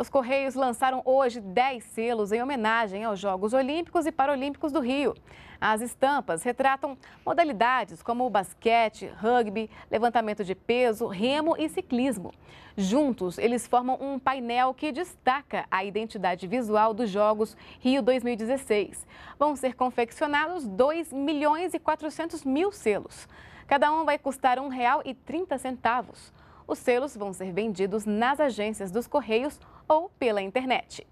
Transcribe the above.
Os Correios lançaram hoje 10 selos em homenagem aos Jogos Olímpicos e Paralímpicos do Rio. As estampas retratam modalidades como basquete, rugby, levantamento de peso, remo e ciclismo. Juntos, eles formam um painel que destaca a identidade visual dos Jogos Rio 2016. Vão ser confeccionados 2 milhões e 400 mil selos. Cada um vai custar R$ 1,30. Os selos vão ser vendidos nas agências dos Correios ou pela internet.